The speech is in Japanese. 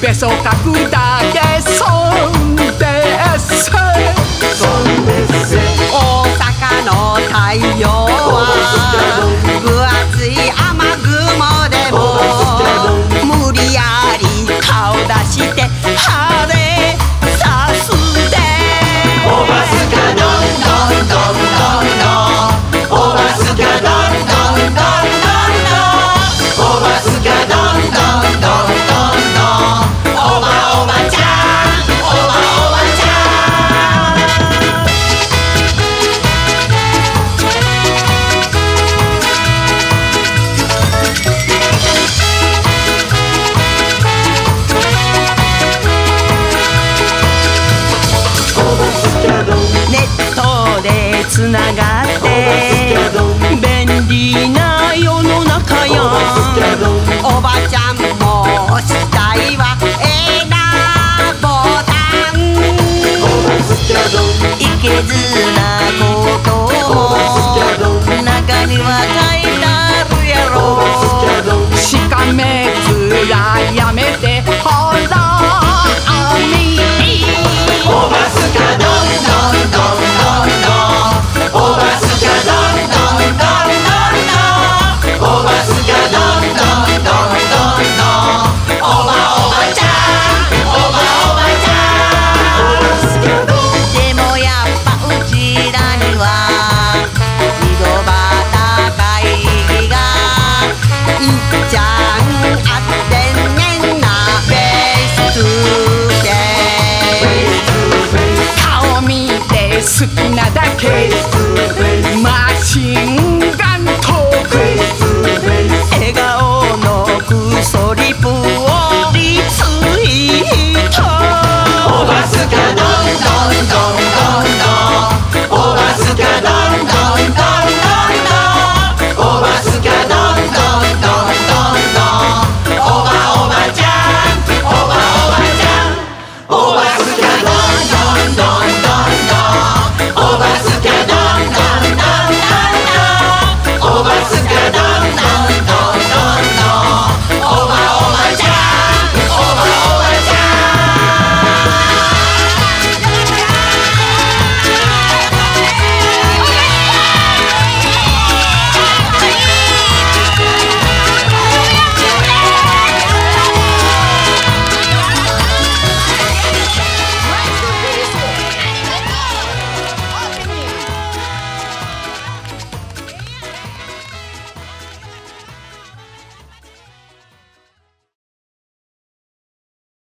べそかくだけそんでそんで大阪の太陽つながって便利な世の中やおばちゃんもしたいわえなボタン。いけず Sit